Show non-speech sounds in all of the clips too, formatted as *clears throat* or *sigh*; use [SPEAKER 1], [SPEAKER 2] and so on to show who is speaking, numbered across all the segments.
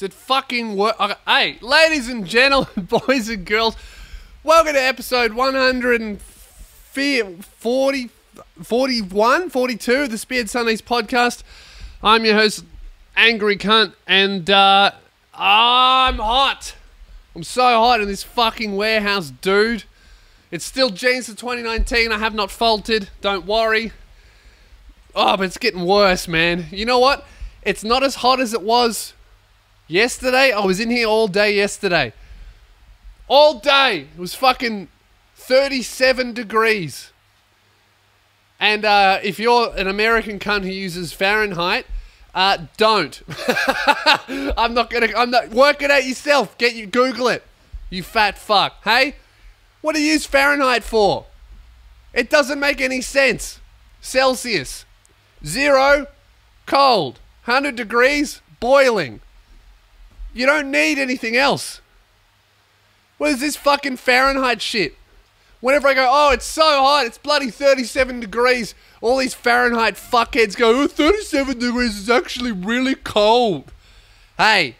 [SPEAKER 1] Is it fucking work? Hey, ladies and gentlemen, *laughs* boys and girls, welcome to episode 140, 41, 42 of the Spearhead Sundays podcast. I'm your host, Angry Cunt, and uh, I'm hot. I'm so hot in this fucking warehouse, dude. It's still Jeans for 2019. I have not faltered. Don't worry. Oh, but it's getting worse, man. You know what? It's not as hot as it was yesterday. I was in here all day yesterday. All day. It was fucking 37 degrees. And uh, if you're an American cunt who uses Fahrenheit, uh, don't. *laughs* I'm not gonna. I'm not. Work it out yourself. Get you. Google it. You fat fuck. Hey, what do you use Fahrenheit for? It doesn't make any sense. Celsius, zero, cold. 100 degrees, boiling. You don't need anything else. What is this fucking Fahrenheit shit? Whenever I go, oh, it's so hot, it's bloody 37 degrees, all these Fahrenheit fuckheads go, oh, 37 degrees is actually really cold. Hey,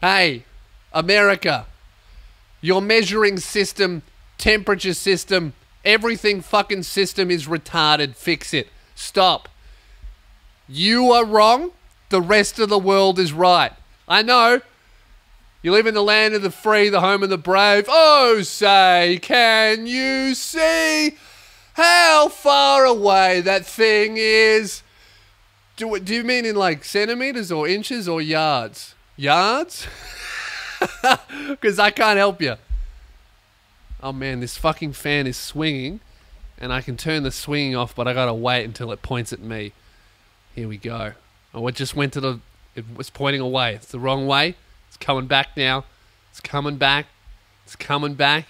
[SPEAKER 1] hey, America, your measuring system, temperature system, everything fucking system is retarded. Fix it. Stop. You are wrong. The rest of the world is right. I know. You live in the land of the free, the home of the brave. Oh, say, can you see how far away that thing is? Do, do you mean in like centimeters or inches or yards? Yards? *laughs* Because I can't help you. Oh man, this fucking fan is swinging, and I can turn the swinging off, but I gotta wait until it points at me. Here we go. Oh, it just went to the. It was pointing away. It's the wrong way. It's coming back now. It's coming back. It's coming back.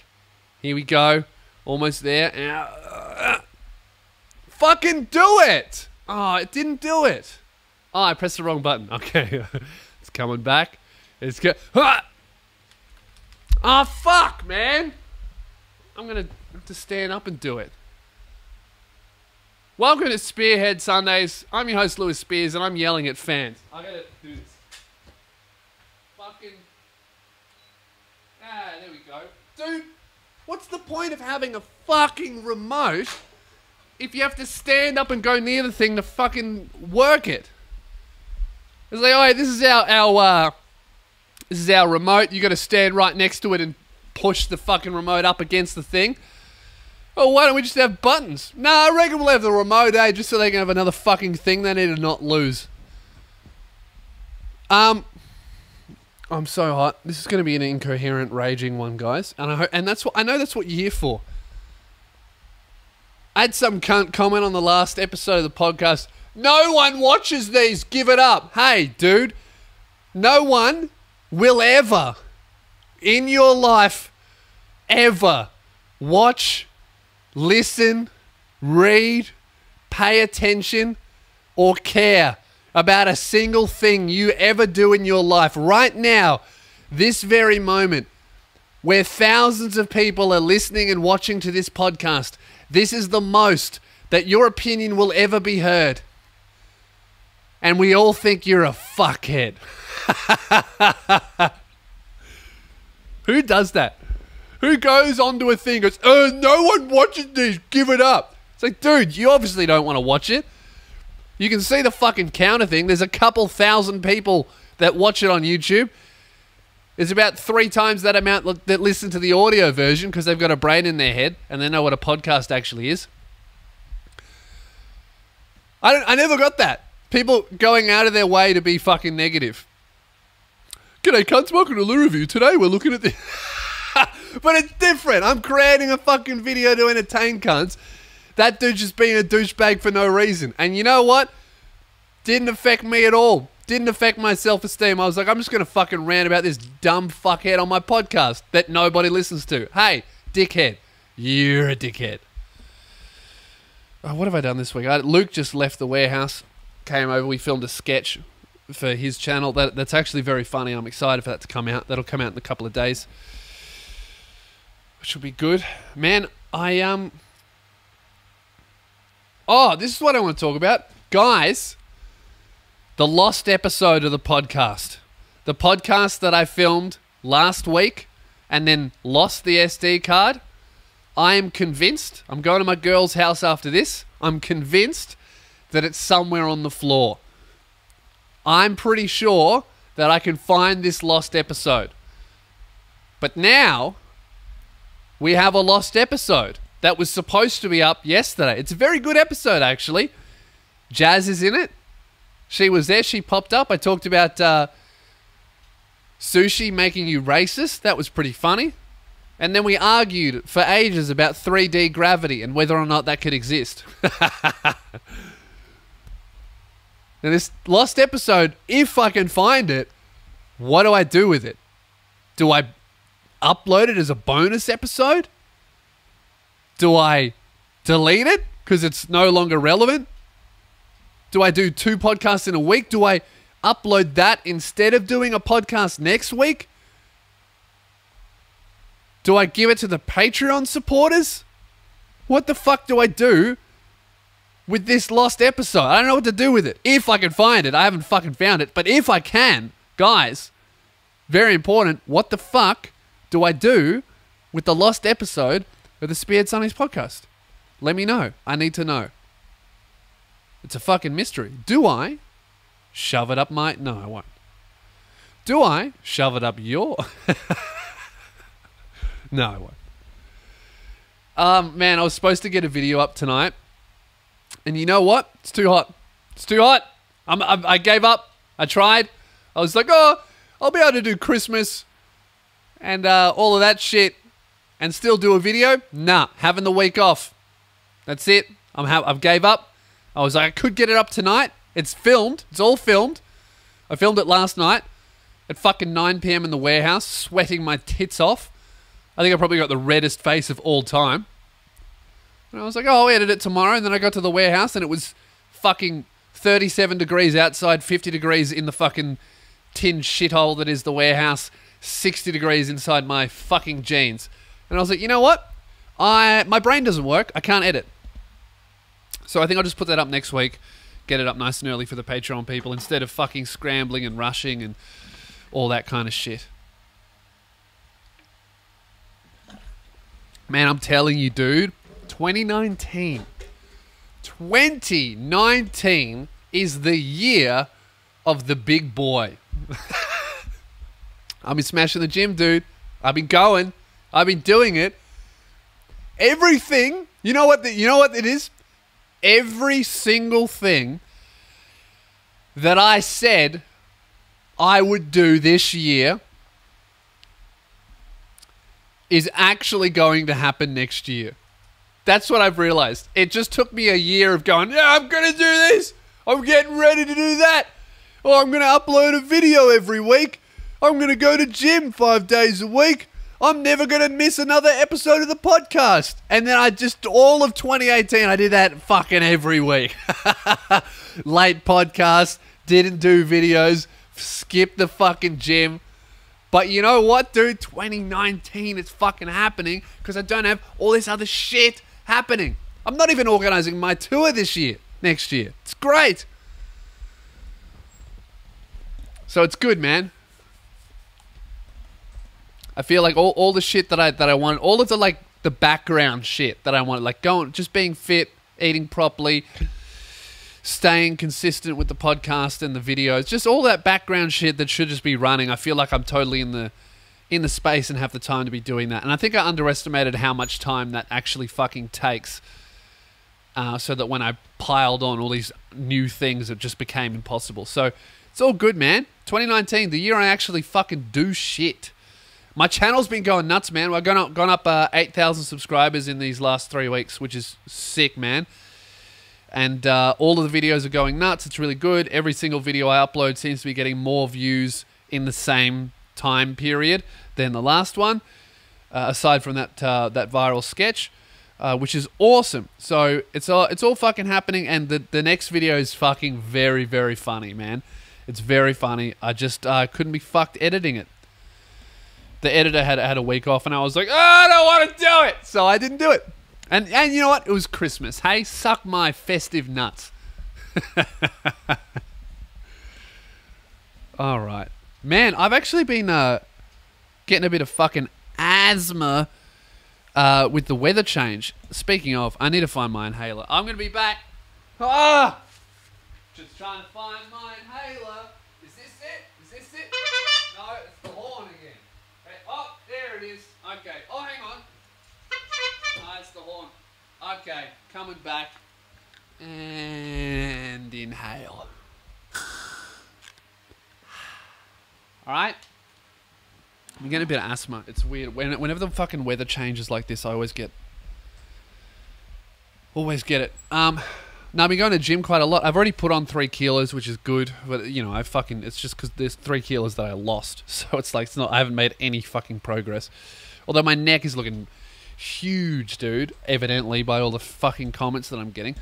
[SPEAKER 1] Here we go. Almost there. Uh, fucking do it! Oh, it didn't do it. Oh, I pressed the wrong button. *laughs* Okay. it's coming back. It's go. Ah! Oh, fuck, man. I'm going to have to stand up and do it. Welcome to Spearhead Sundays. I'm your host, Lewis Spears, and I'm yelling at fans. I gotta do this. Fucking. Ah, there we go. Dude, what's the point of having a fucking remote if you have to stand up and go near the thing to fucking work it? It's like, oh, this is our, our, uh, this is our remote. You gotta stand right next to it and push the fucking remote up against the thing. Oh, why don't we just have buttons? Nah, I reckon we'll have the remote, eh? Just so they can have another fucking thing they need to not lose. Um, I'm so hot. This is going to be an incoherent, raging one, guys, and I hope, and that's what I know. That's what you're here for. I had some cunt comment on the last episode of the podcast. No one watches these. Give it up. Hey, dude. No one will ever, in your life, ever watch listen, read, pay attention, or care about a single thing you ever do in your life right now, this very moment, where thousands of people are listening and watching to this podcast, this is the most that your opinion will ever be heard. And we all think you're a fuckhead. *laughs* Who does that? Who goes onto a thing goes, uh, no one watches these, give it up. It's like, dude, you obviously don't want to watch it. You can see the fucking counter thing. There's a couple thousand people that watch it on YouTube. There's about three times that amount that listen to the audio version because they've got a brain in their head and they know what a podcast actually is. I, don't, I never got that. People going out of their way to be fucking negative. G'day, cunts. Welcome to the Review. Today we're looking at the. *laughs* but it's different. I'm creating a fucking video to entertain cunts. That dude just being a douchebag for no reason. And you know what? Didn't affect me at all. Didn't affect my self esteem. I was like, I'm just going to fucking rant about this dumb fuckhead on my podcast that nobody listens to. Hey, dickhead. You're a dickhead. Oh, what have I done this week? I, Luke just left the warehouse, came over. We filmed a sketch for his channel. That, that's actually very funny. I'm excited for that to come out. That'll come out in a couple of days which will be good. Man, I um Oh, this is what I want to talk about. Guys, the lost episode of the podcast. The podcast that I filmed last week and then lost the SD card, I am convinced, I'm going to my girl's house after this, I'm convinced that it's somewhere on the floor. I'm pretty sure that I can find this lost episode. But now we have a lost episode that was supposed to be up yesterday. It's a very good episode, actually. Jazz is in it. She was there. She popped up. I talked about uh, sushi making you racist. That was pretty funny. And then we argued for ages about 3D gravity and whether or not that could exist. *laughs* now, this lost episode, if I can find it, what do I do with it? Do I upload it as a bonus episode? Do I delete it because it's no longer relevant? Do I do two podcasts in a week? Do I upload that instead of doing a podcast next week? Do I give it to the Patreon supporters? What the fuck do I do with this lost episode? I don't know what to do with it. If I can find it, I haven't fucking found it, but if I can, guys, very important, what the fuck do I do with the lost episode of the Spearhead Sundays podcast? Let me know. I need to know. It's a fucking mystery. Do I shove it up my. No, I won't. Do I shove it up your. *laughs* no, I won't. Um, man, I was supposed to get a video up tonight. And you know what? It's too hot. It's too hot. I'm, I, I gave up. I tried. I was like, oh, I'll be able to do Christmas and uh, all of that shit and still do a video. Nah, having the week off. That's it. I'm ha- I've gave up. I was like, I could get it up tonight. It's filmed. It's all filmed. I filmed it last night at fucking 9 p.m. in the warehouse, sweating my tits off. I think I probably got the reddest face of all time. And I was like, oh, I'll edit it tomorrow. And then I got to the warehouse and it was fucking 37 degrees outside, 50 degrees in the fucking tin shithole that is the warehouse, 60 degrees inside my fucking jeans. And I was like, you know what? I my brain doesn't work. I can't edit. So I think I'll just put that up next week. Get it up nice and early for the Patreon people instead of fucking scrambling and rushing and all that kind of shit. Man, I'm telling you, dude, 2019. 2019 is the year of the big boy. *laughs* I've been smashing the gym, dude. I've been going. I've been doing it. Everything. You know what? The, you know what it is. Every single thing that I said I would do this year is actually going to happen next year. That's what I've realized. It just took me a year of going, yeah, I'm going to do this. I'm getting ready to do that. Or I'm going to upload a video every week. I'm going to go to gym five days a week. I'm never going to miss another episode of the podcast. And then I just, all of 2018, I did that fucking every week. *laughs* Late podcast, didn't do videos, skipped the fucking gym. But you know what, dude? 2019, it's fucking happening because I don't have all this other shit happening. I'm not even organizing my tour this year, next year. It's great. So it's good, man. I feel like all, all the shit that I that I want, all of the like the background shit that I want, like going, just being fit, eating properly, staying consistent with the podcast and the videos, just all that background shit that should just be running. I feel like I'm totally in the in the space and have the time to be doing that. And I think I underestimated how much time that actually fucking takes. Uh, so that when I piled on all these new things, it just became impossible. So it's all good, man. 2019, the year I actually fucking do shit. My channel's been going nuts, man. We've gone up, gone up uh, 8,000 subscribers in these last three weeks, which is sick, man. And uh, all of the videos are going nuts. It's really good. Every single video I upload seems to be getting more views in the same time period than the last one, uh, aside from that uh, that viral sketch. Uh, which is awesome. So it's all it's all fucking happening, and the the next video is fucking very very funny, man. It's very funny. I just uh, couldn't be fucked editing it. The editor had had a week off, and I was like, oh, I don't want to do it, so I didn't do it. And and you know what? It was Christmas. Hey, suck my festive nuts. *laughs* All right. Man, I've actually been uh, getting a bit of fucking asthma uh, with the weather change. Speaking of, I need to find my inhaler. I'm going to be back. Ah! Just trying to find my inhaler. Okay, coming back. And inhale. *sighs* All right. I'm getting a bit of asthma. It's weird. When, whenever the fucking weather changes like this, I always get, always get it. Um, now I've been going to gym quite a lot. I've already put on three kilos, which is good. But you know, I fucking it's just because there's three kilos that I lost, *laughs* so it's like it's not. I haven't made any fucking progress. Although my neck is looking huge, dude. Evidently by all the fucking comments that I'm getting.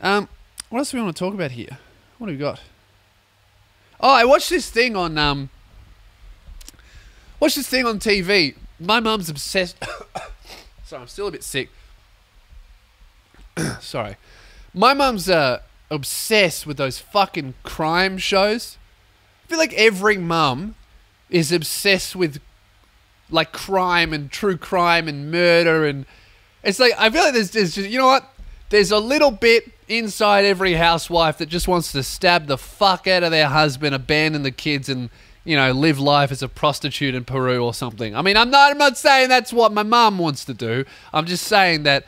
[SPEAKER 1] Um, what else do we want to talk about here? What do we got? Oh, I watched this thing on um. Watched this thing on TV. My mum's obsessed. *coughs* Sorry, I'm still a bit sick. *coughs* Sorry, my mum's uh obsessed with those fucking crime shows. I feel like every mum is obsessed with like crime and true crime and murder and it's like I feel like there's, there's just you know what there's a little bit inside every housewife that just wants to stab the fuck out of their husband, abandon the kids, and you know live life as a prostitute in Peru or something. I mean, I'm not I'm not saying that's what my mum wants to do. I'm just saying that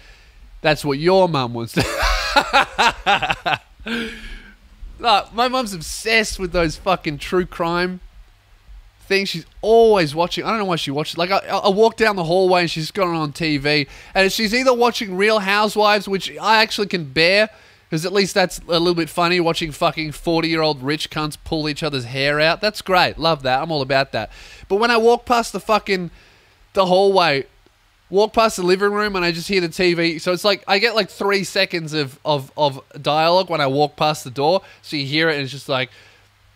[SPEAKER 1] that's what your mum wants to. *laughs* no, my mum's obsessed with those fucking true crime thing. She's always watching. I don't know why she watches. Like I, I walk down the hallway and she's got it on TV, and she's either watching Real Housewives, which I actually can bear. Because at least that's a little bit funny watching fucking 40 year old rich cunts pull each other's hair out. That's great. Love that. I'm all about that. But when I walk past the fucking the hallway, walk past the living room and I just hear the TV. So it's like I get like three seconds of, of, of dialogue when I walk past the door. So you hear it and it's just like,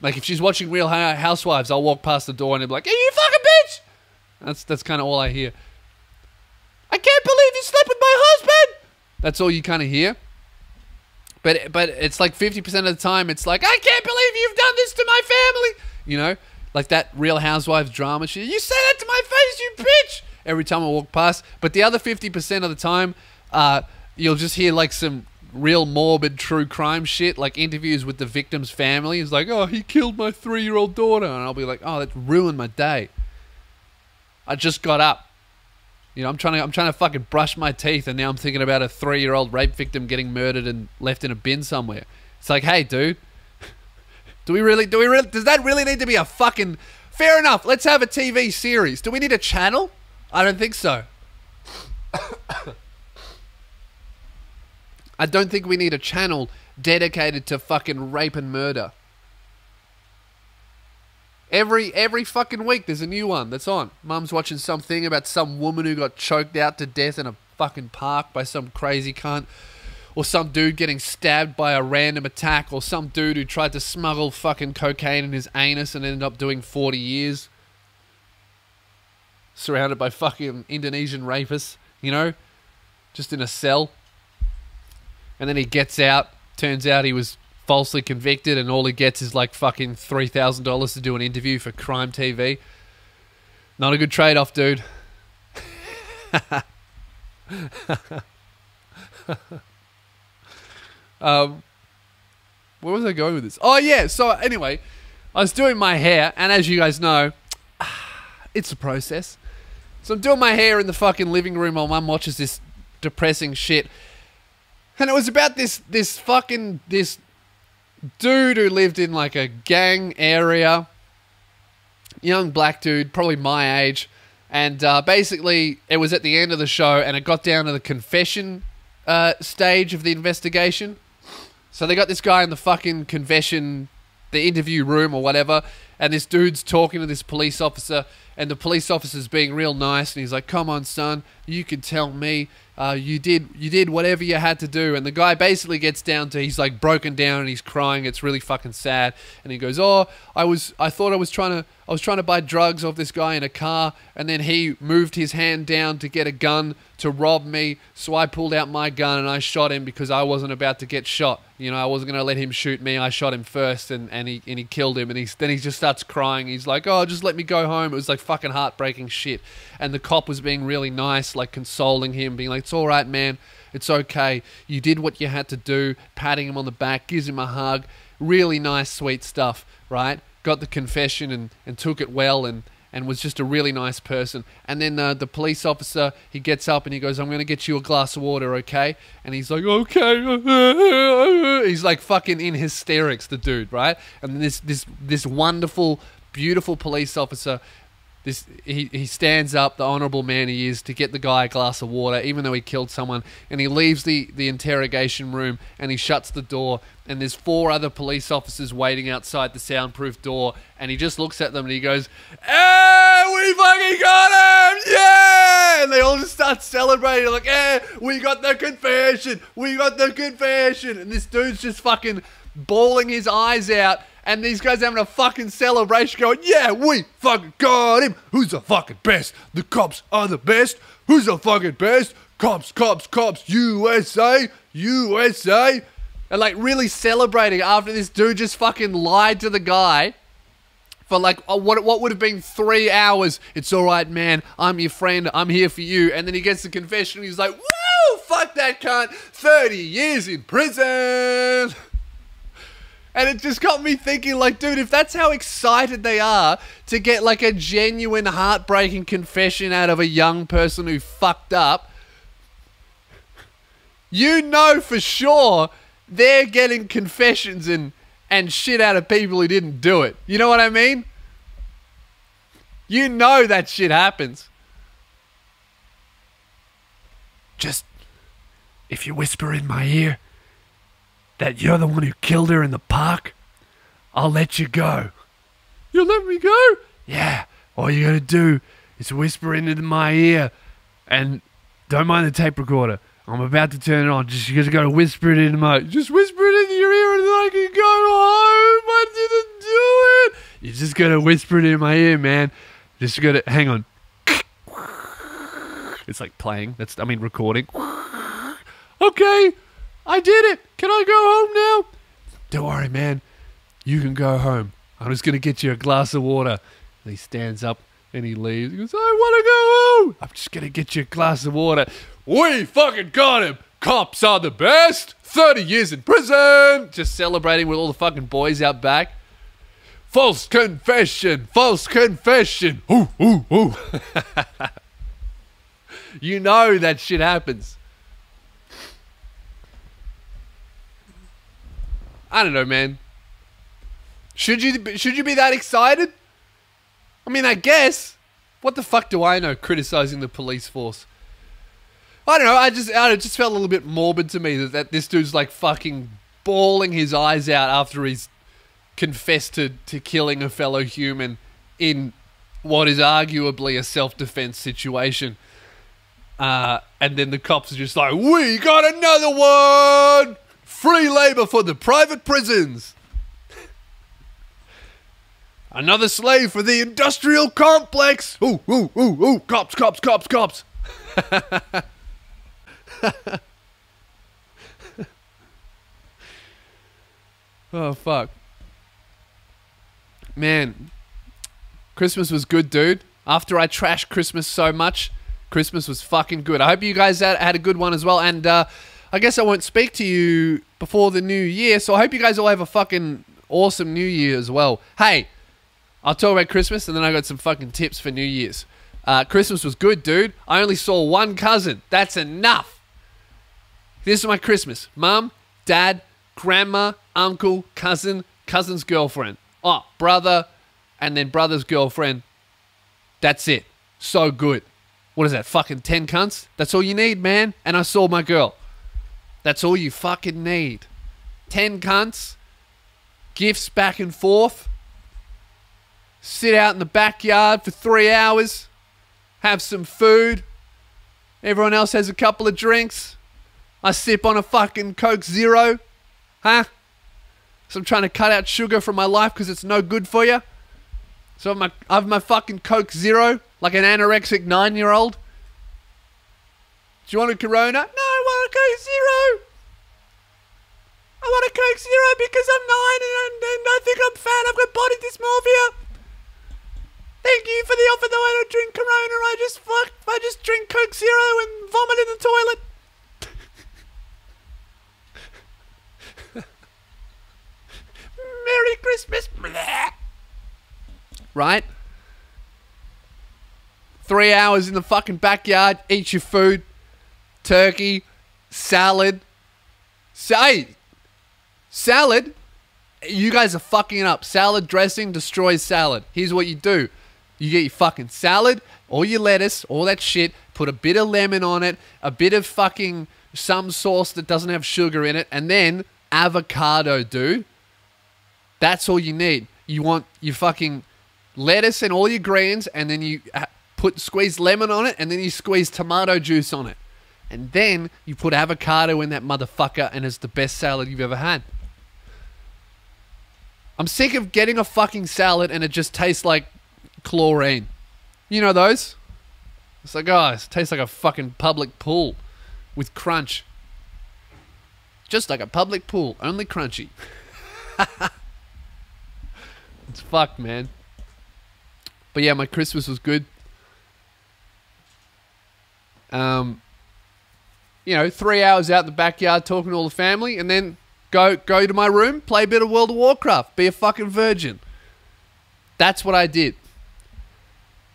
[SPEAKER 1] like if she's watching Real Housewives, I'll walk past the door and be like, "Hey, you fucking bitch!" That's that's kind of all I hear. I can't believe you slept with my husband. That's all you kind of hear. But but it's like fifty percent of the time, it's like, "I can't believe you've done this to my family." You know, like that Real Housewives drama. She, you say that to my face, you bitch. Every time I walk past. But the other fifty percent of the time, uh, you'll just hear like some real morbid true crime shit, like interviews with the victim's family. He's like, oh, he killed my three year old daughter. And I'll be like, oh, that ruined my day. I just got up. You know, I'm trying to I'm trying to fucking brush my teeth, and now I'm thinking about a three year old rape victim getting murdered and left in a bin somewhere. It's like, hey, dude, *laughs* do we really do we really does that really need to be a fucking fair enough? Let's have a TV series. Do we need a channel? I don't think so. *coughs* *coughs* I don't think we need a channel dedicated to fucking rape and murder. Every every fucking week there's a new one that's on. Mum's watching something about some woman who got choked out to death in a fucking park by some crazy cunt. Or some dude getting stabbed by a random attack, or some dude who tried to smuggle fucking cocaine in his anus and ended up doing 40 years. Surrounded by fucking Indonesian rapists, you know? Just in a cell and then he gets out. Turns out he was falsely convicted, and all he gets is like fucking three thousand dollars to do an interview for Crime TV. Not a good trade off, dude. *laughs* um, where was I going with this? Oh yeah. So anyway, I was doing my hair, and as you guys know, *sighs* it's a process. So I'm doing my hair in the fucking living room while mum watches this depressing shit. And it was about this this fucking this dude who lived in like a gang area, young black dude, probably my age, and uh, basically it was at the end of the show, and it got down to the confession uh, stage of the investigation. So they got this guy in the fucking confession, the interview room or whatever, and this dude's talking to this police officer, and the police officer's being real nice, and he's like, "Come on, son, you can tell me." Uh, you did you did whatever you had to do. And the guy basically gets down to he's like broken down and he's crying. It's really fucking sad. And he goes oh i was i thought i was trying to i was trying to buy drugs off this guy in a car and then he moved his hand down to get a gun to rob me so i pulled out my gun and i shot him because i wasn't about to get shot you know i wasn't going to let him shoot me i shot him first and, and he and he killed him and he's then he just starts starts crying. He's like, "Oh, just let me go home." It was like fucking heartbreaking shit. And the cop was being really nice, like consoling him, being like, "It's all right, man. It's okay. You did what you had to do." Patting him on the back, gives him a hug. Really nice, sweet stuff, right? Got the confession and, and took it well and and was just a really nice person. And then uh, the police officer, he gets up and he goes, I'm going to get you a glass of water, okay? And he's like, okay. *laughs* he's like fucking in hysterics, the dude, right? And this, this, this wonderful, beautiful police officer this he, he stands up, the honourable man he is, to get the guy a glass of water, even though he killed someone, and he leaves the, the interrogation room and he shuts the door, and there's four other police officers waiting outside the soundproof door, and he just looks at them and he goes, Hey, we fucking got him! Yeah! And they all just start celebrating, like, Hey, we got the confession! We got the confession! And this dude's just fucking bawling his eyes out and these guys having a fucking celebration going, yeah, we fucking got him. Who's the fucking best? The cops are the best. Who's the fucking best? Cops, cops, cops, USA, USA. And like really celebrating after this dude just fucking lied to the guy for like what what would have been three hours. It's all right, man. I'm your friend. I'm here for you. And then he gets the confession. He's like, "Woo! Fuck that cunt! Thirty years in prison." And it just got me thinking, like, dude, if that's how excited they are to get like a genuine, heartbreaking confession out of a young person who fucked up, you know for sure they're getting confessions and and shit out of people who didn't do it. You know what I mean? You know that shit happens. Just if you whisper in my ear that you're the one who killed her in the park, I'll let you go. You'll let me go? Yeah. All you gotta do is whisper into my ear and don't mind the tape recorder. I'm about to turn it on. Just you just gotta whisper it into my just whisper it into your ear and then I can go home. I didn't do it. You just gotta whisper it in my ear, man. Just gotta hang on. It's like playing. That's I mean recording. Okay. I did it. Can I go home now? Don't worry, man. You can go home. I'm just going to get you a glass of water. And he stands up and he leaves. He goes, I want to go home. I'm just going to get you a glass of water. We fucking got him. Cops are the best. 30 years in prison. Just celebrating with all the fucking boys out back. False confession. False confession. Ooh, ooh, ooh. *laughs* you know that shit happens. I don't know, man. Should you should you be that excited? I mean, I guess. What the fuck do I know? Criticizing the police force. I don't know. I just I just felt a little bit morbid to me that, that this dude's like fucking bawling his eyes out after he's confessed to, to killing a fellow human in what is arguably a self defense situation. Uh, and then the cops are just like, "We got another one." Free labor for the private prisons. Another slave for the industrial complex. Ooh, ooh, ooh, ooh. Cops, cops, cops, cops. *laughs* oh, fuck. Man, Christmas was good, dude. After I trashed Christmas so much, Christmas was fucking good. I hope you guys had, a good one as well. And uh, I guess I won't speak to you before the new year, so I hope you guys all have a fucking awesome new year as well. Hey, I'll talk about Christmas and then I got some fucking tips for New Year's. Uh, Christmas was good, dude. I only saw one cousin. That's enough. This is my Christmas. Mum, dad, grandma, uncle, cousin, cousin's girlfriend. Oh, brother, and then brother's girlfriend. That's it. So good. What is that? Fucking 10 cunts? That's all you need, man. And I saw my girl. That's all you fucking need. 10 cunts, gifts back and forth, sit out in the backyard for three hours, have some food. Everyone else has a couple of drinks. I sip on a fucking Coke Zero. Huh? So I'm trying to cut out sugar from my life because it's no good for you. So I have, my, I have my fucking Coke Zero like an anorexic nine year old. Do you want a Corona? No, Coke Zero. I want a Coke Zero because I'm nine and, and, and I think I'm fat. I've got body dysmorphia. Thank you for the offer, though. I don't drink Corona. I just fuck. I just drink Coke Zero and vomit in the toilet. *laughs* Merry Christmas. Right? Three hours in the fucking backyard, eat your food, turkey, salad. Say, salad. You guys are fucking up. Salad dressing destroys salad. Here's what you do you get your fucking salad, all your lettuce, all that shit, put a bit of lemon on it, a bit of fucking some sauce that doesn't have sugar in it, and then avocado, dude. That's all you need. You want your fucking lettuce and all your greens, and then you put squeeze lemon on it, and then you squeeze tomato juice on it, and then you put avocado in that motherfucker, and it's the best salad you've ever had. I'm sick of getting a fucking salad and it just tastes like chlorine. You know those? It's like, oh, it tastes like a fucking public pool with crunch. Just like a public pool, only crunchy. *laughs* it's fucked, man. But yeah, my Christmas was good. Um, you know, three hours out in the backyard talking to all the family, and then go go to my room, play a bit of World of Warcraft, be a fucking virgin. That's what I did.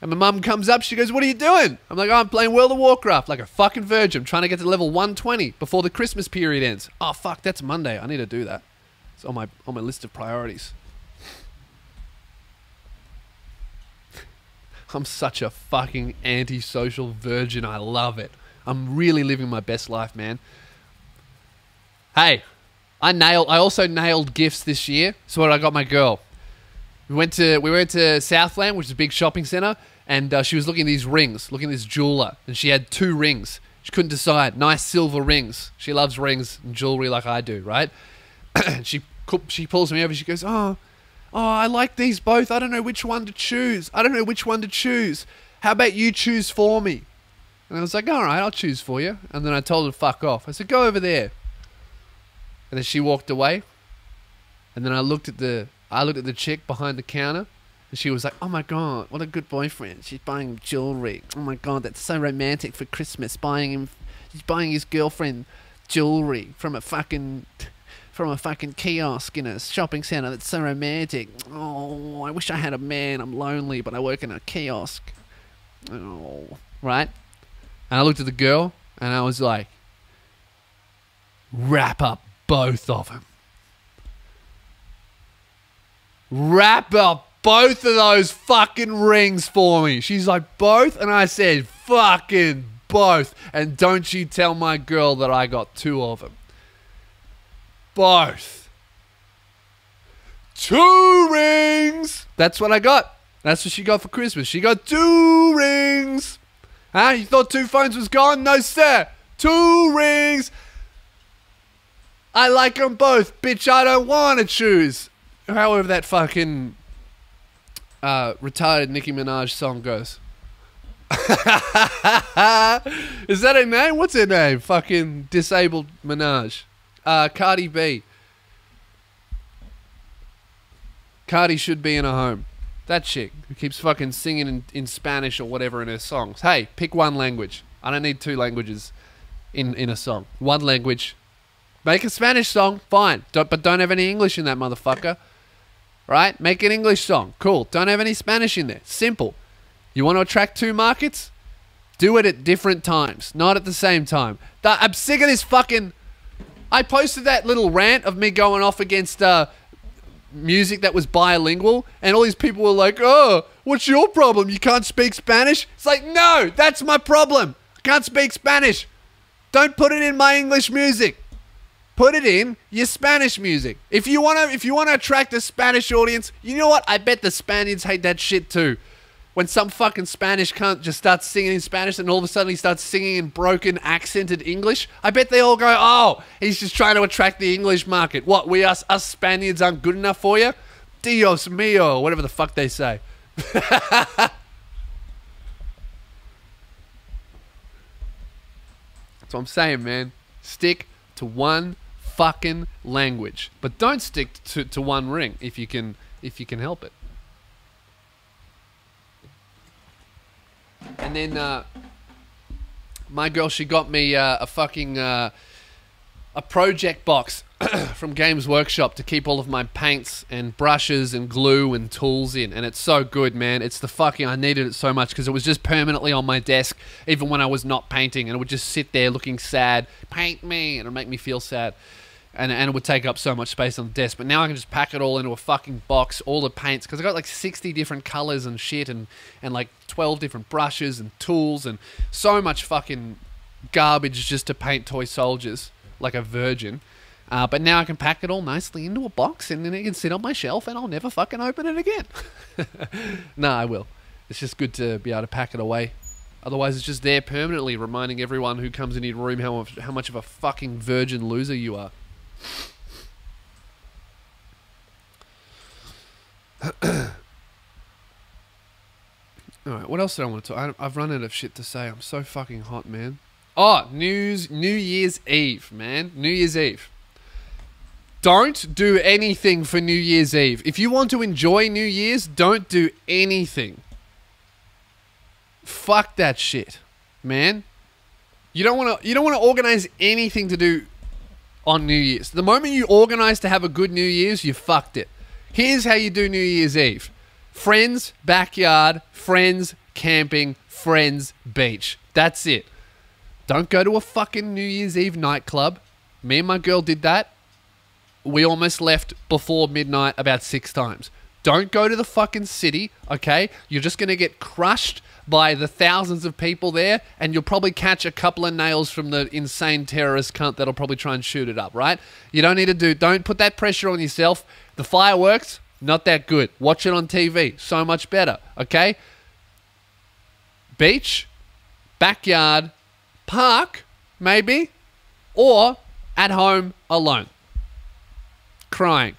[SPEAKER 1] And my mum comes up, she goes, What are you doing? I'm like, oh, I'm playing World of Warcraft like a fucking virgin. I'm trying to get to level 120 before the Christmas period ends. Oh fuck, that's Monday. I need to do that. It's on my on my list of priorities. *laughs* I'm such a fucking antisocial virgin. I love it. I'm really living my best life, man. Hey, I nailed. I also nailed gifts this year. So what I got my girl. We went to we went to Southland, which is a big shopping center, and uh, she was looking at these rings, looking at this jeweler, and she had two rings. She couldn't decide. Nice silver rings. She loves rings and jewelry like I do, right? *clears throat* she she pulls me over. She goes, "Oh, oh, I like these both. I don't know which one to choose. I don't know which one to choose. How about you choose for me?" And I was like, "All right, I'll choose for you." And then I told her to fuck off. I said, "Go over there." And then she walked away. And then I looked at the I looked at the chick behind the counter, and she was like, "Oh my god, what a good boyfriend! She's buying jewelry. Oh my god, that's so romantic for Christmas. Buying him, she's buying his girlfriend jewelry from a fucking." From a fucking kiosk in a shopping center. That's so romantic. Oh, I wish I had a man. I'm lonely, but I work in a kiosk. Oh, right? And I looked at the girl, and I was like, wrap up both of them. Wrap up both of those fucking rings for me. She's like, both? And I said, fucking both. And don't you tell my girl that I got two of them. Both. Two rings. That's what I got. That's what she got for Christmas. She got two rings. Huh? You thought two phones was gone? No, sir. Two rings. I like them both, bitch. I don't want to choose. However, that fucking uh, retarded Nicki Minaj song goes. *laughs* Is that her name? What's her name? Fucking disabled Minaj. Uh, Cardi B. Cardi should be in a home. That chick who keeps fucking singing in, in Spanish or whatever in her songs. Hey, pick one language. I don't need two languages in, in a song. One language, Make a Spanish song, fine. Don't, but don't have any English in that motherfucker. Right? Make an English song. Cool. Don't have any Spanish in there. Simple. You want to attract two markets? Do it at different times, not at the same time. I'm sick of this fucking. I posted that little rant of me going off against uh, music that was bilingual, and all these people were like, "Oh, what's your problem? You can't speak Spanish?" It's like, no, that's my problem. I can't speak Spanish. Don't put it in my English music put it in your Spanish music. If you want to if you want to attract a Spanish audience, you know what? I bet the Spaniards hate that shit too. When some fucking Spanish cunt just starts singing in Spanish and all of a sudden he starts singing in broken accented English, I bet they all go, "Oh, he's just trying to attract the English market." What? We us us Spaniards aren't good enough for you? Dios mío, whatever the fuck they say. *laughs* That's what I'm saying, man. Stick to one fucking language. But don't stick to, to one ring if you can if you can help it. And then uh, my girl, she got me uh, a fucking uh, a project box *clears throat* from Games Workshop to keep all of my paints and brushes and glue and tools in, and it's so good, man. It's the fucking I needed it so much because it was just permanently on my desk, even when I was not painting, and it would just sit there looking sad. Paint me, and it'd make me feel sad. And, and it would take up so much space on the desk. But now I can just pack it all into a fucking box, all the paints, because I got like 60 different colors and shit, and, and like 12 different brushes and tools, and so much fucking garbage just to paint toy soldiers like a virgin. Uh, but now I can pack it all nicely into a box and then it can sit on my shelf and I'll never fucking open it again. *laughs* no, I will. It's just good to be able to pack it away. Otherwise, it's just there permanently, reminding everyone who comes into your room how, how much of a fucking virgin loser you are. Alright, what else did I want to talk? I, I've run out of shit to say. I'm so fucking hot, man. Oh, news, New Year's Eve, man. New Year's Eve. Don't do anything for New Year's Eve. If you want to enjoy New Year's, don't do anything. Fuck that shit, man. You don't want to. You don't want to organize anything to do on New Year's. The moment you organize to have a good New Year's, you fucked it. Here's how you do New Year's Eve: friends backyard, friends camping, friends beach. That's it. Don't go to a fucking New Year's Eve nightclub. Me and my girl did that. We almost left before midnight about six times. Don't go to the fucking city, okay? You're just going to get crushed by the thousands of people there, and you'll probably catch a couple of nails from the insane terrorist cunt that'll probably try and shoot it up, right? You don't need to do, don't put that pressure on yourself. The fireworks, not that good. Watch it on TV, so much better, okay? Beach, backyard, park, maybe, or at home alone, crying.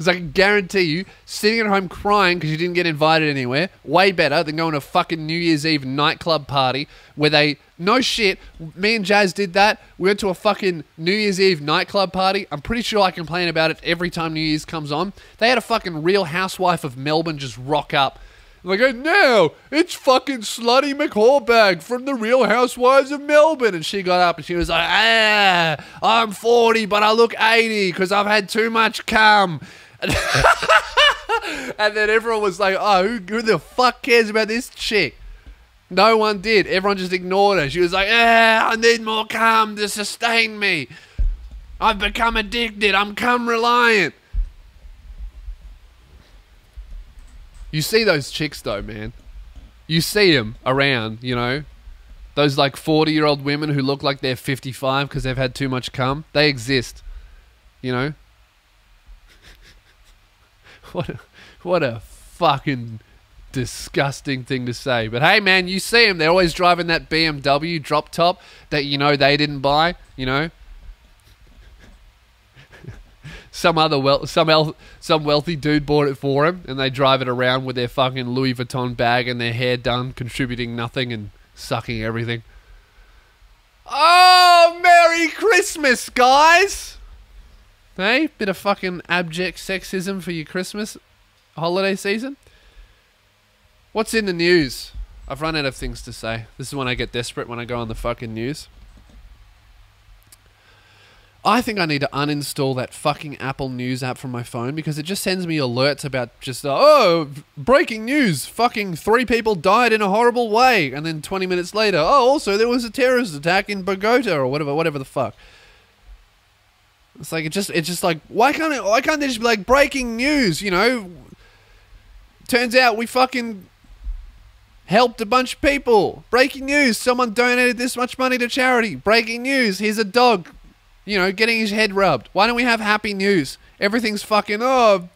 [SPEAKER 1] Because I can guarantee you, sitting at home crying because you didn't get invited anywhere, way better than going to a fucking New Year's Eve nightclub party where they, no shit, me and Jazz did that. We went to a fucking New Year's Eve nightclub party. I'm pretty sure I complain about it every time New Year's comes on. They had a fucking real housewife of Melbourne just rock up go, no, it's fucking Slutty McHawbag from the Real Housewives of Melbourne. And she got up and she was like, ah, I'm 40, but I look 80 because I've had too much cum. *laughs* and then everyone was like, oh, who, who the fuck cares about this chick? No one did. Everyone just ignored her. She was like, ah, I need more cum to sustain me. I've become addicted. I'm cum reliant. You see those chicks though, man. You see them around, you know. Those like 40 year old women who look like they're 55 because they've had too much cum. They exist, you know. *laughs* what a, what a fucking disgusting thing to say. But hey, man, you see them. They're always driving that BMW drop top that you know they didn't buy, you know *laughs* some other well, some el- some wealthy dude bought it for him, and they drive it around with their fucking Louis Vuitton bag and their hair done, contributing nothing and sucking everything. Oh, Merry Christmas, guys! Hey, bit of fucking abject sexism for your Christmas holiday season. What's in the news? I've run out of things to say. This is when I get desperate when I go on the fucking news. I think I need to uninstall that fucking Apple News app from my phone because it just sends me alerts about just, oh, breaking news. Fucking three people died in a horrible way. And then 20 minutes later, oh, also there was a terrorist attack in Bogota or whatever, whatever the fuck. It's like, it just, it's just like, why can't it, why can't they just be like breaking news, you know? Turns out we fucking helped a bunch of people. Breaking news, someone donated this much money to charity. Breaking news, here's a dog you know, getting his head rubbed. Why don't we have happy news? Everything's fucking oh,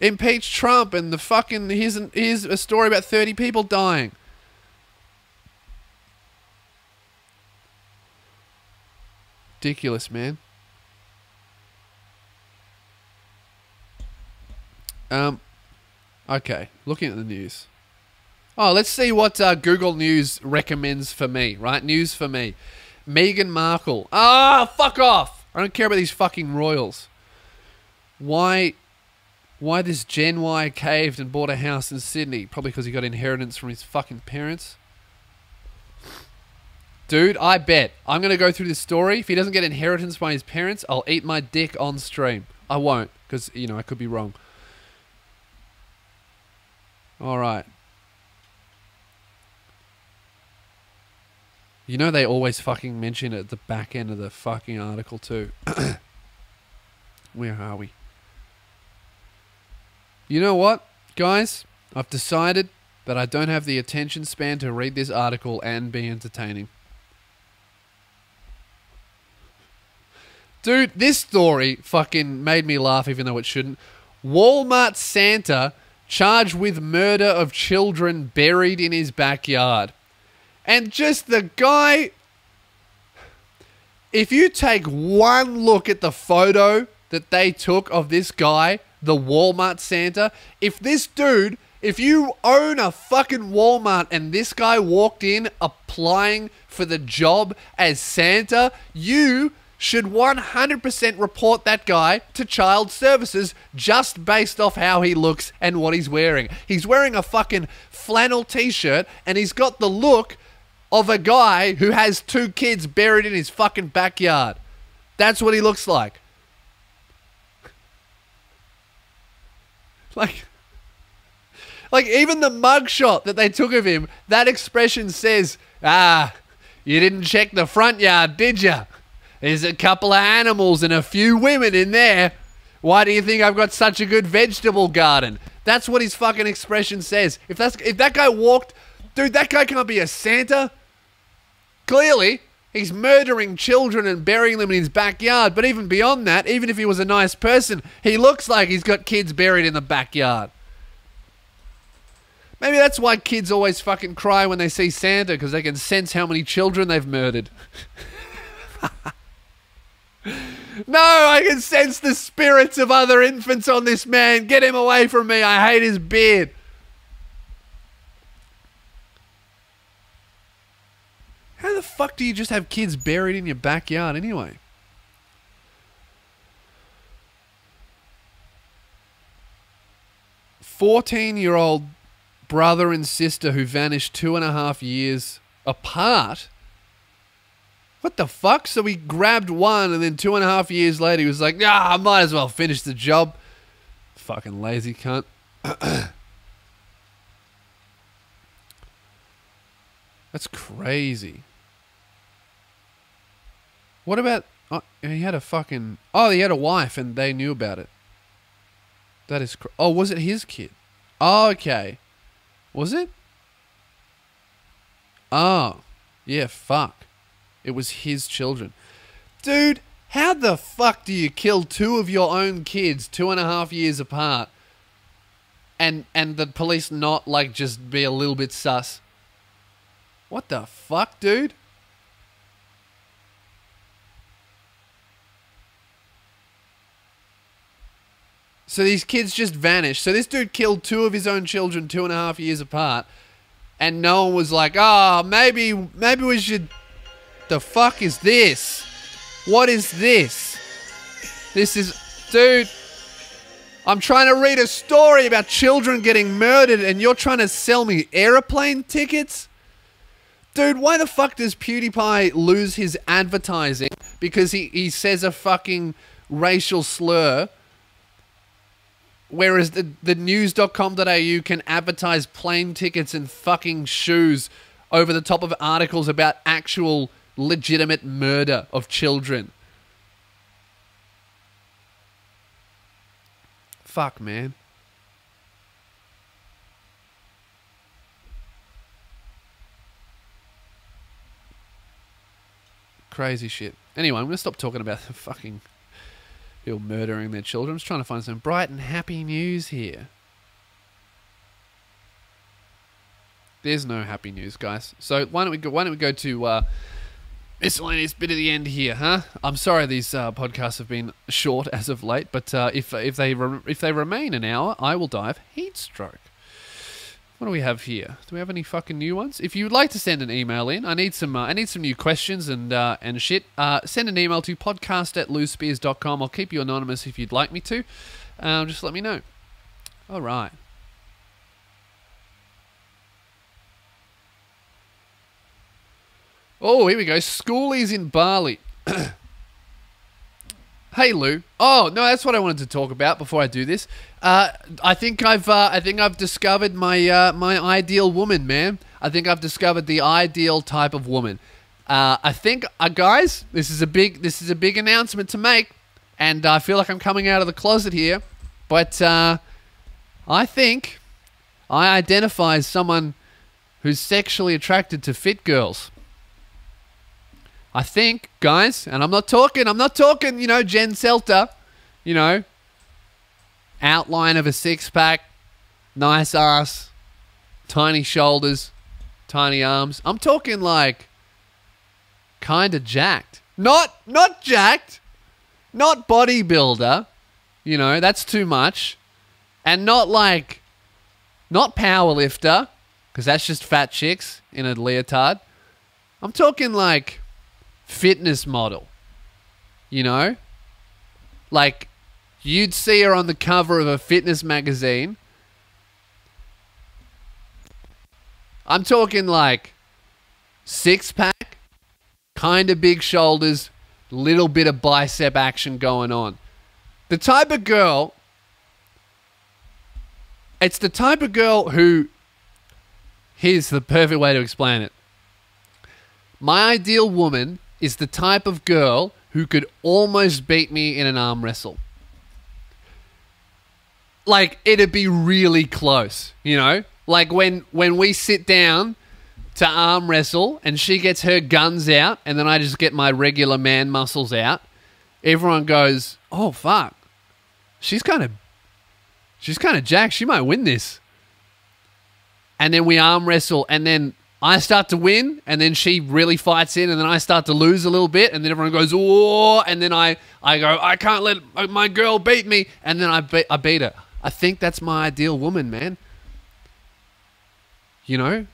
[SPEAKER 1] impeach Trump and the fucking here's an, here's a story about thirty people dying. Ridiculous, man. Um, okay, looking at the news. Oh, let's see what uh, Google News recommends for me. Right, news for me. Meghan Markle. Ah, fuck off. I don't care about these fucking royals. Why Why this Gen Y caved and bought a house in Sydney? Probably because he got inheritance from his fucking parents. Dude, I bet. I'm going to go through this story. If he doesn't get inheritance by his parents, I'll eat my dick on stream. I won't, because, you know, I could be wrong. All right. You know they always fucking mention it at the back end of the fucking article too. *coughs* Where are we? You know what, guys? I've decided that I don't have the attention span to read this article and be entertaining. Dude, this story fucking made me laugh even though it shouldn't. Walmart Santa charged with murder of children buried in his backyard. And just the guy. If you take one look at the photo that they took of this guy, the Walmart Santa, if this dude, if you own a fucking Walmart and this guy walked in applying for the job as Santa, you should 100% report that guy to child services just based off how he looks and what he's wearing. He's wearing a fucking flannel t shirt and he's got the look of a guy who has two kids buried in his fucking backyard. That's what he looks like. Like, like even the mugshot that they took of him, that expression says, "Ah, you didn't check the front yard, did you? There's a couple of animals and a few women in there. Why do you think I've got such a good vegetable garden?" That's what his fucking expression says. If that's if that guy walked, dude, that guy can't be a Santa. Clearly, he's murdering children and burying them in his backyard. But even beyond that, even if he was a nice person, he looks like he's got kids buried in the backyard. Maybe that's why kids always fucking cry when they see Santa because they can sense how many children they've murdered. *laughs* no, I can sense the spirits of other infants on this man. Get him away from me. I hate his beard. How the fuck do you just have kids buried in your backyard anyway? Fourteen-year-old brother and sister who vanished two and a half years apart. What the fuck? So he grabbed one, and then two and a half years later, he was like, "Ah, I might as well finish the job." Fucking lazy cunt. *clears throat* That's crazy. What about? Oh, he had a fucking. Oh, he had a wife, and they knew about it. That is. Cr- oh, was it his kid? Oh, okay. Was it? Oh, yeah. Fuck. It was his children, dude. How the fuck do you kill two of your own kids two and a half years apart, and and the police not like just be a little bit sus? What the fuck, dude? So these kids just vanished. So this dude killed two of his own children two and a half years apart, and no one was like, "Oh, maybe, maybe we should." The fuck is this? What is this? This is, dude. I'm trying to read a story about children getting murdered, and you're trying to sell me airplane tickets. Dude, why the fuck does PewDiePie lose his advertising because he, he says a fucking racial slur? Whereas the, the news.com.au can advertise plane tickets and fucking shoes over the top of articles about actual legitimate murder of children. Fuck, man. Crazy shit. Anyway, I'm going to stop talking about *laughs* the fucking people murdering their children. I'm just trying to find some bright and happy news here. There's no happy news, guys. So why don't we go? Why don't we go to uh, miscellaneous bit of the end here, huh? I'm sorry these uh, podcasts have been short as of late, but uh, if if they if they remain an hour, I will dive heat stroke. What do we have here? Do we have any fucking new ones? If you'd like to send an email in, I need some uh, I need some new questions and uh, and shit. Uh, send an email to podcast at lewspears.com. I'll keep you anonymous if you'd like me to. Um, just let me know. All right. Oh, here we go. Schoolies in Bali. *coughs* hey, Lew. Oh no, that's what I wanted to talk about before I do this. Uh, I think I've uh, I think I've discovered my uh, my ideal woman, man. I think I've discovered the ideal type of woman. Uh, I think, uh, guys, this is a big this is a big announcement to make, and I feel like I'm coming out of the closet here. But uh, I think I identify as someone who's sexually attracted to fit girls. I think, guys, and I'm not talking, I'm not talking, you know, Jen Selter, you know, outline of a six pack, nice ass, tiny shoulders, tiny arms. I'm talking like kind of jacked. Not not jacked. Not bodybuilder. You know, that's too much. And not like not powerlifter because that's just fat chicks in a leotard. I'm talking like fitness model. You know? Like you'd see her on the cover of a fitness magazine I'm talking like six pack, kind of big shoulders, little bit of bicep action going on. The type of girl, it's the type of girl who, here's the perfect way to explain it. My ideal woman is the type of girl who could almost beat me in an arm wrestle. Like, it'd be really close, you know? Like when when we sit down to arm wrestle and she gets her guns out and then I just get my regular man muscles out, everyone goes, "Oh fuck. She's kind of she's kind of jacked. She might win this." And then we arm wrestle and then I start to win, and then she really fights in, and then I start to lose a little bit, and then everyone goes, "Oh!" And then I, I go, "I can't let my girl beat me," and then I, be- I beat her. I think that's my ideal woman, man. You know,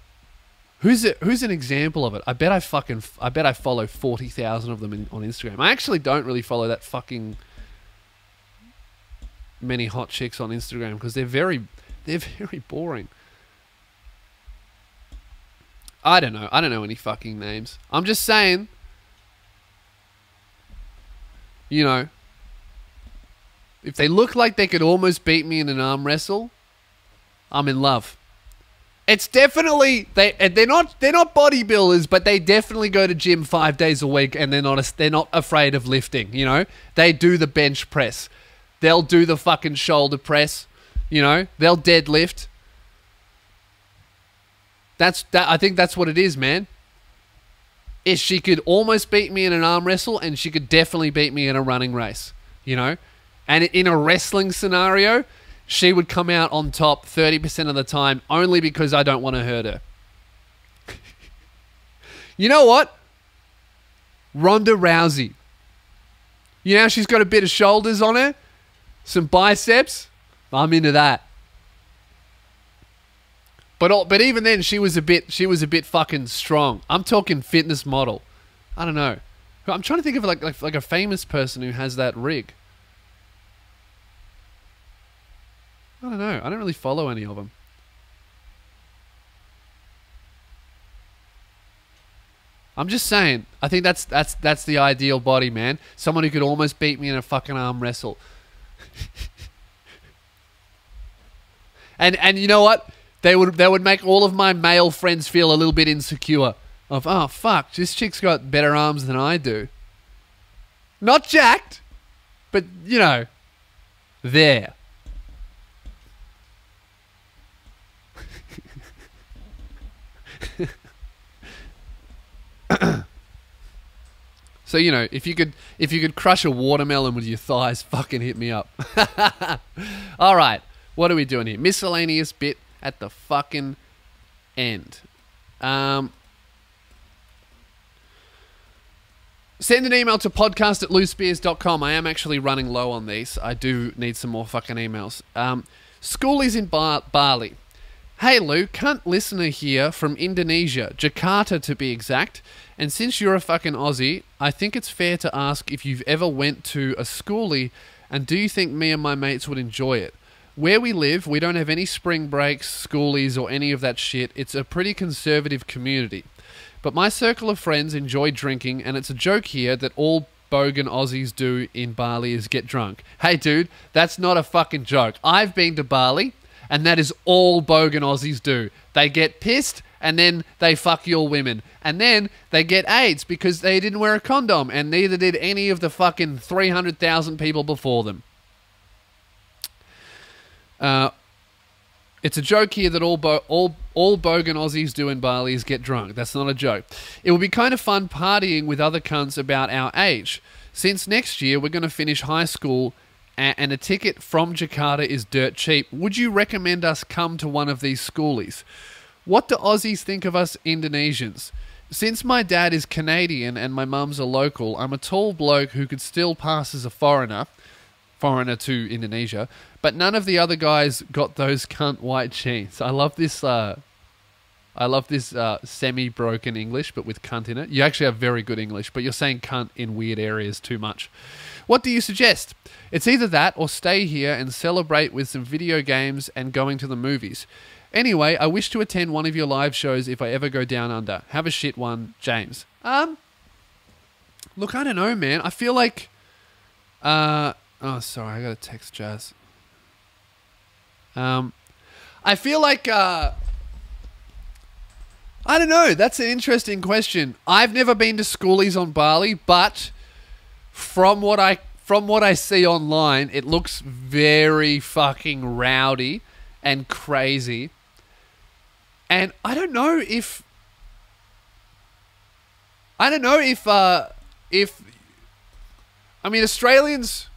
[SPEAKER 1] who's it? Who's an example of it? I bet I fucking I bet I follow forty thousand of them in, on Instagram. I actually don't really follow that fucking many hot chicks on Instagram because they're very they're *laughs* very boring. I don't know. I don't know any fucking names. I'm just saying. You know, if they look like they could almost beat me in an arm wrestle, I'm in love. It's definitely they they're not they're not bodybuilders, but they definitely go to gym five days a week, and they're not a, they're not afraid of lifting. You know, they do the bench press, they'll do the fucking shoulder press. You know, they'll deadlift. That's that. I think that's what it is, man. Is she could almost beat me in an arm wrestle, and she could definitely beat me in a running race. You know, and in a wrestling scenario, she would come out on top 30% of the time only because I don't want to hurt her. *laughs* you know what? Ronda Rousey. You know, she's got a bit of shoulders on her, some biceps. I'm into that. But but even then, she was a bit she was a bit fucking strong. I'm talking fitness model. I don't know. I'm trying to think of like like, like a famous person who has that rig. I don't know. I don't really follow any of them. I'm just saying. I think that's that's that's the ideal body, man. Someone who could almost beat me in a fucking arm wrestle. *laughs* and and you know what? They would they would make all of my male friends feel a little bit insecure. Of oh fuck, this chick's got better arms than I do. Not jacked, but you know, there. so you know, if you could if you could crush a watermelon with your thighs, fucking hit me up. *laughs* All right, what are we doing here? Miscellaneous bit at the fucking end. Um, Send an email to podcast at lewspears.com. I am actually running low on these. I do need some more fucking emails. Um, Schoolies in Bar- Bali. Hey Lew, cunt listener here from Indonesia, Jakarta to be exact. And since you're a fucking Aussie, I think it's fair to ask if you've ever went to a schoolie and do you think me and my mates would enjoy it? Where we live, we don't have any spring breaks, schoolies, or any of that shit. It's a pretty conservative community. But my circle of friends enjoy drinking, and it's a joke here that all bogan Aussies do in Bali is get drunk. Hey, dude, that's not a fucking joke. I've been to Bali, and that is all bogan Aussies do. They get pissed, and then they fuck your women. And then they get AIDS because they didn't wear a condom, and neither did any of the fucking 300,000 people before them. Uh, it's a joke here that all bo- all all bogan Aussies do in Bali is get drunk. That's not a joke. It would be kind of fun partying with other cunts about our age. Since next year we're going to finish high school and a ticket from Jakarta is dirt cheap. Would you recommend us come to one of these schoolies? What do Aussies think of us Indonesians? Since my dad is Canadian and my mum's a local, I'm a tall bloke who could still pass as a foreigner foreigner to Indonesia, but none of the other guys got those cunt white jeans. I love this. Uh, I love this uh, semi-broken English, but with cunt in it. You actually have very good English, but you're saying cunt in weird areas too much. What do you suggest? It's either that or stay here and celebrate with some video games and going to the movies. Anyway, I wish to attend one of your live shows if I ever go down under. Have a shit one, James. Um, look, I don't know, man. I feel like, uh, Oh, sorry, I got to text Jazz. Um, I feel like uh, I don't know. That's an interesting question. I've never been to schoolies on Bali, but from what I from what I see online, it looks very fucking rowdy and crazy. And I don't know if I don't know if uh, if I mean Australians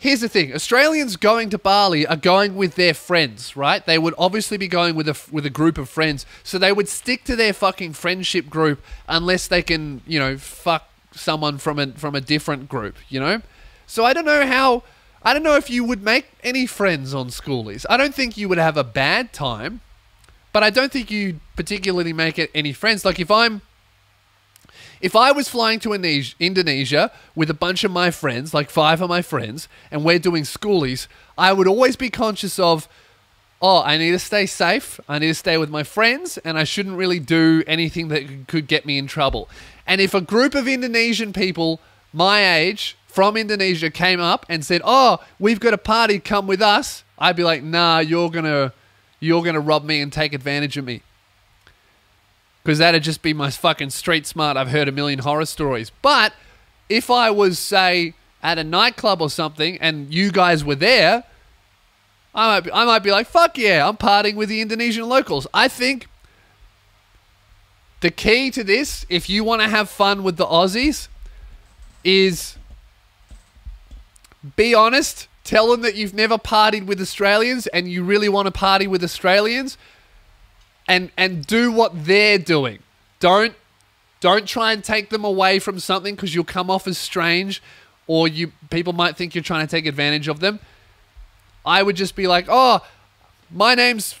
[SPEAKER 1] Here's the thing: Australians going to Bali are going with their friends, right? They would obviously be going with a with a group of friends, so they would stick to their fucking friendship group unless they can, you know, fuck someone from a from a different group, you know. So I don't know how. I don't know if you would make any friends on schoolies. I don't think you would have a bad time, but I don't think you particularly make any friends. Like if I'm if I was flying to Indonesia with a bunch of my friends, like five of my friends, and we're doing schoolies, I would always be conscious of, oh, I need to stay safe. I need to stay with my friends, and I shouldn't really do anything that could get me in trouble. And if a group of Indonesian people my age from Indonesia came up and said, "Oh, we've got a party, come with us," I'd be like, "Nah, you're gonna, you're gonna rob me and take advantage of me." Because that'd just be my fucking street smart. I've heard a million horror stories. But if I was, say, at a nightclub or something and you guys were there, I might be, I might be like, fuck yeah, I'm partying with the Indonesian locals. I think the key to this, if you want to have fun with the Aussies, is be honest. Tell them that you've never partied with Australians and you really want to party with Australians and and do what they're doing. Don't don't try and take them away from something because you'll come off as strange or you people might think you're trying to take advantage of them. I would just be like, "Oh, my name's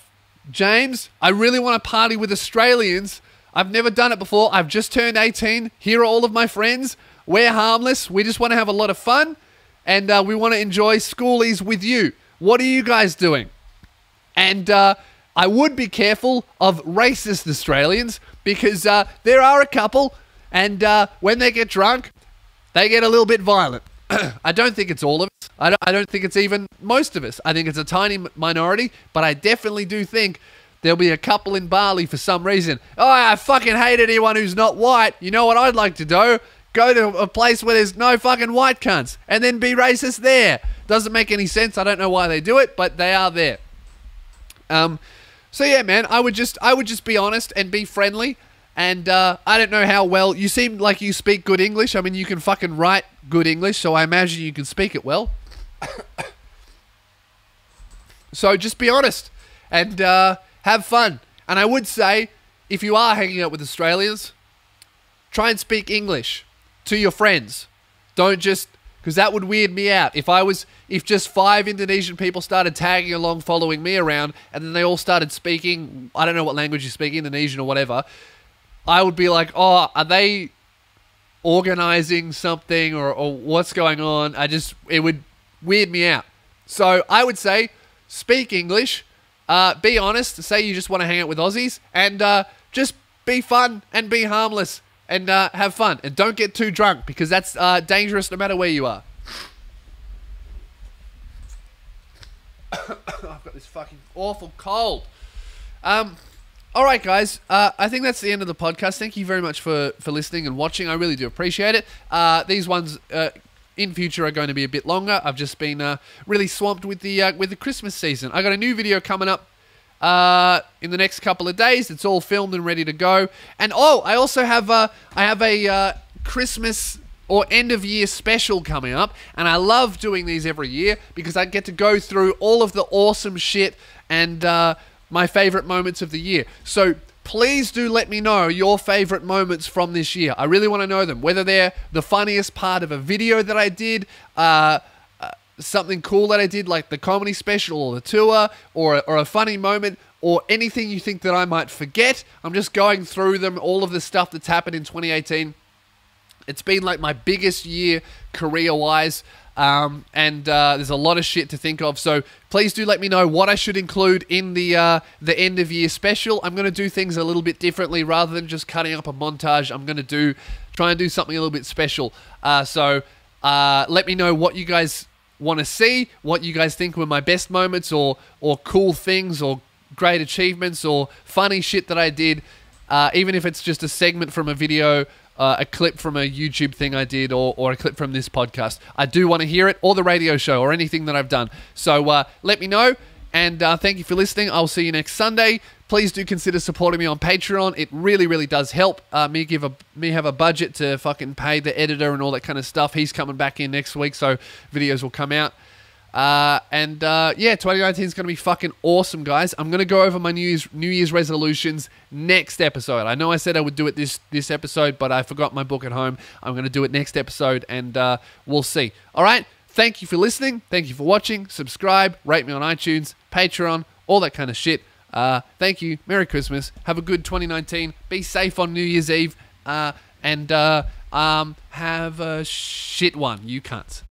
[SPEAKER 1] James. I really want to party with Australians. I've never done it before. I've just turned 18. Here are all of my friends. We're harmless. We just want to have a lot of fun and uh, we want to enjoy schoolies with you. What are you guys doing?" And uh, I would be careful of racist Australians because uh, there are a couple, and uh, when they get drunk, they get a little bit violent. *clears throat* I don't think it's all of us. I don't, I don't think it's even most of us. I think it's a tiny minority, but I definitely do think there'll be a couple in Bali for some reason. Oh, I fucking hate anyone who's not white. You know what I'd like to do? Go to a place where there's no fucking white cunts and then be racist there. Doesn't make any sense. I don't know why they do it, but they are there. Um, so yeah, man, I would just I would just be honest and be friendly. And uh, I don't know how well you seem like you speak good English. I mean, you can fucking write good English, so I imagine you can speak it well. *coughs* so just be honest and uh, have fun. And I would say, if you are hanging out with Australians, try and speak English to your friends. Don't just because that would weird me out. If I was, if just five Indonesian people started tagging along, following me around, and then they all started speaking, I don't know what language you speak, Indonesian or whatever, I would be like, oh, are they organizing something or, or what's going on? I just, it would weird me out. So I would say speak English, uh, be honest, say you just want to hang out with Aussies, and uh, just be fun and be harmless and uh, have fun. And don't get too drunk because that's uh, dangerous no matter where you are. *coughs* I've got this fucking awful cold. Um, all right, guys. Uh, I think that's the end of the podcast. Thank you very much for for listening and watching. I really do appreciate it. Uh, these ones. Uh, in future are going to be a bit longer. I've just been uh, really swamped with the uh, with the Christmas season. I got a new video coming up uh, in the next couple of days. It's all filmed and ready to go. And oh, I also have a I have a uh, Christmas or end of year special coming up, and I love doing these every year because I get to go through all of the awesome shit and uh, my favorite moments of the year. So please do let me know your favorite moments from this year. I really want to know them, whether they're the funniest part of a video that I did, uh, uh, something cool that I did, like the comedy special or the tour, or, or a funny moment, or anything you think that I might forget. I'm just going through them, all of the stuff that's happened in 2018. It's been like my biggest year career wise. Um, and uh, there's a lot of shit to think of. So please do let me know what I should include in the uh, the end of year special. I'm going to do things a little bit differently rather than just cutting up a montage. I'm going to do try and do something a little bit special. Uh, so uh, let me know what you guys want to see, what you guys think were my best moments, or or cool things, or great achievements, or funny shit that I did. Uh, even if it's just a segment from a video uh, a clip from a YouTube thing I did or, or a clip from this podcast. I do want to hear it or the radio show or anything that I've done. So uh, let me know. And uh, thank you for listening. I'll see you next Sunday. Please do consider supporting me on Patreon. It really, really does help uh, me give a me have a budget to fucking pay the editor and all that kind of stuff. He's coming back in next week, so videos will come out. Uh, and uh, yeah, 2019 is going to be fucking awesome, guys. I'm going to go over my New Year's New Year's resolutions next episode. I know I said I would do it this this episode, but I forgot my book at home. I'm going to do it next episode, and uh, we'll see. All right. Thank you for listening. Thank you for watching. Subscribe, rate me on iTunes, Patreon, all that kind of shit. Uh, thank you. Merry Christmas. Have a good 2019. Be safe on New Year's Eve. Uh, and uh, um, have a shit one, you cunts.